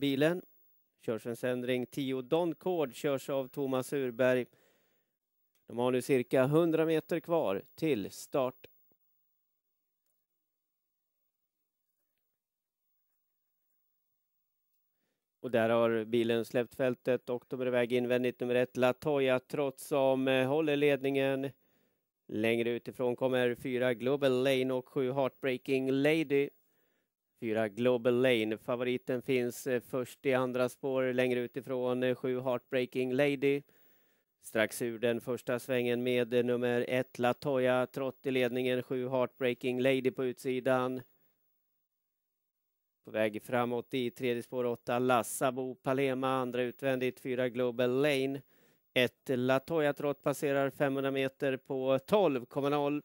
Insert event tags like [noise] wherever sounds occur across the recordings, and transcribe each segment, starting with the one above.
bilen. Körselsändring 10 Doncord körs av Thomas Urberg. De har nu cirka 100 meter kvar till start. Och där har bilen släppt fältet och de är iväg invändigt nummer ett Latoya trots som eh, håller ledningen. Längre utifrån kommer fyra Global Lane och sju Heartbreaking Lady. Fyra Global Lane. Favoriten finns eh, först i andra spår längre utifrån eh, sju Heartbreaking Lady. Strax ur den första svängen med eh, nummer ett Latoya Trott i ledningen, sju Heartbreaking Lady på utsidan. På väg framåt i tredje spår 8 Lassabo Palema, andra utvändigt fyra Global Lane. Ett Latoya Trott passerar 500 meter på 12,0.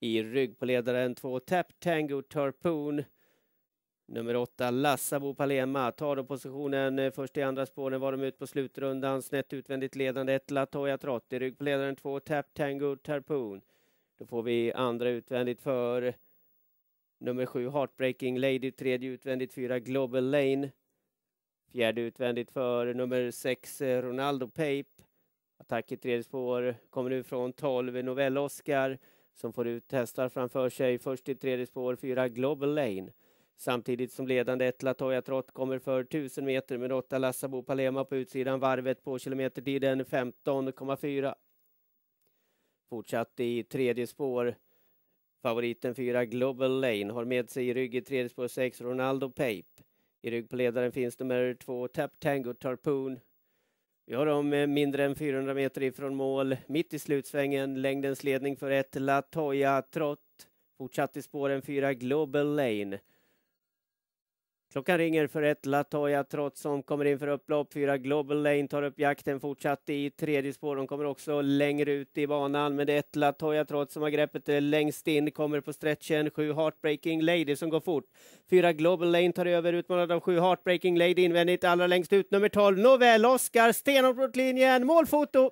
I rygg på ledaren två Tap Tango Tarpoon. Nummer åtta, Lassabo Palema tar då positionen eh, först i andra spåren var de ut på slutrundan. Snett utvändigt ledande Ett, Latoya Trott. I rygg på ledaren Två, Tap Tango Tarpoon. Då får vi andra utvändigt för Nummer sju Heartbreaking Lady, tredje utvändigt fyra Global Lane. Fjärde utvändigt för nummer sex eh, Ronaldo Pape. Attack i tredje spår kommer nu från 12 Novell Oscar som får ut hästar framför sig. Först i tredje spår fyra Global Lane. Samtidigt som ledande ett Latoya Trott kommer för 1000 meter med åtta Lassabo Palema på utsidan. Varvet på kilometertiden 15,4. Fortsatt i tredje spår Favoriten fyra Global Lane har med sig i rygg i tredje spår 6 Ronaldo Pape. I rygg på ledaren finns nummer två Tap Tango Tarpoon. Vi har dem eh, mindre än 400 meter ifrån mål. Mitt i slutsvängen längdens ledning för ett Latoya Trott. Fortsatt i spåren fyra Global Lane. Klockan ringer för ett Latoya trots som kommer in för upplopp. Fyra Global Lane tar upp jakten fortsatt i tredje spår. De kommer också längre ut i banan. Men det är ett Latoya trots som har greppet eh, längst in. Kommer på stretchen. Sju Heartbreaking Lady som går fort. Fyra Global Lane tar över utmanad av sju Heartbreaking Lady invändigt. Allra längst ut nummer 12 Novell Oscar Stenholm mot linjen. Målfoto!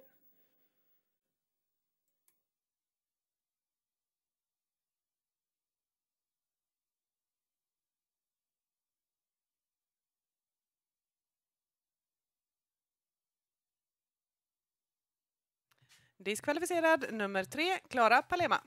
Diskvalificerad nummer tre, Klara Palema.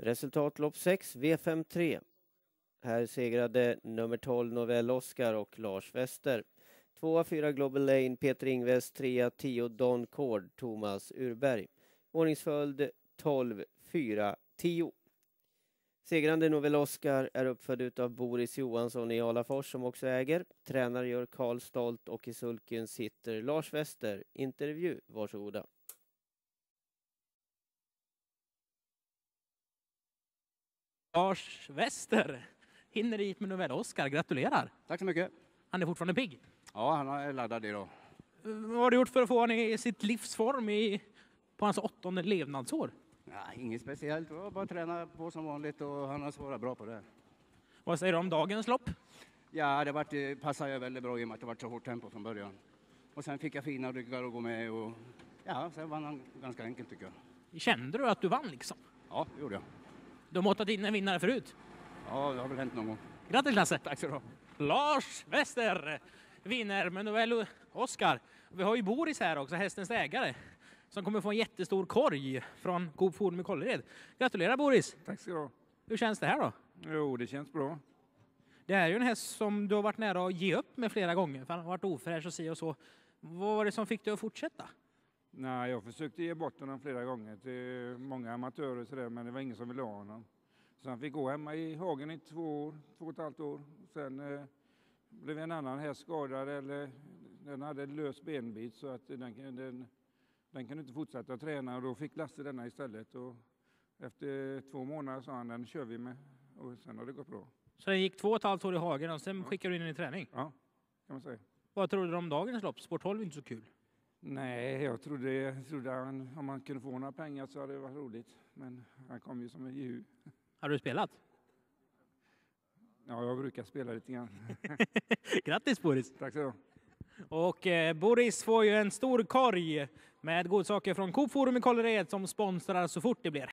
Resultat lopp 6, V53. Här segrade nummer 12 Novell Oscar och Lars Wester. Tvåa, fyra Global Lane, Peter Ingves, trea, 10 Don Cord, Thomas Urberg. Ordningsföljd 12, 4, 10. Segrande Novell Oscar är uppfödd av Boris Johansson i Alafors som också äger. Tränare gör Karl Stolt och i sulken sitter Lars Wester. Intervju, varsågoda. Lars Wester hinner hit med novell Oscar. Gratulerar! Tack så mycket. Han är fortfarande pigg. Ja, han är laddad idag. Vad har du gjort för att få honom i sitt livsform i, på hans åttonde levnadsår? Ja, inget speciellt, jag bara träna på som vanligt och han har svarat bra på det. Vad säger du om dagens lopp? Ja, det vart, passade ju väldigt bra i och med att det var så hårt tempo från början. Och sen fick jag fina ryggar att gå med och ja, sen vann han ganska enkelt tycker jag. Kände du att du vann liksom? Ja, det gjorde jag. Du har måttat in en vinnare förut. Ja, det har väl hänt någon gång. Grattis Lasse! Tack så du ha. Lars Wester vinner, men det Oskar. Vi har ju Boris här också, hästens ägare, som kommer få en jättestor korg från Coop Forum i Kållered. Gratulerar Boris! Tack ska du ha. Hur känns det här då? Jo, det känns bra. Det här är ju en häst som du har varit nära att ge upp med flera gånger, för han har varit ofräsch och si och så. Vad var det som fick dig att fortsätta? Nej, jag försökte ge bort honom flera gånger till många amatörer och sådär, men det var ingen som ville ha honom. Så han fick gå hemma i hagen i två år, två och ett halvt år. Sen eh, blev en annan häst skadad eller den hade en lös benbit så att den, den, den kunde inte fortsätta träna och då fick Lasse denna istället. Och efter två månader sa han den kör vi med och sen har det gått bra. Så det gick två och ett halvt år i hagen och sen skickade du in den i träning. Ja, kan man säga. Vad tror du om dagens lopp? Sport 12 är inte så kul. Nej, jag trodde, jag trodde han, om man kunde få några pengar så hade det varit roligt. Men han kom ju som en jehu. Har du spelat? Ja, jag brukar spela lite grann. [laughs] Grattis Boris! Tack så ha. Och eh, Boris får ju en stor korg med godsaker från Coop Forum i Kållered som sponsrar så fort det blir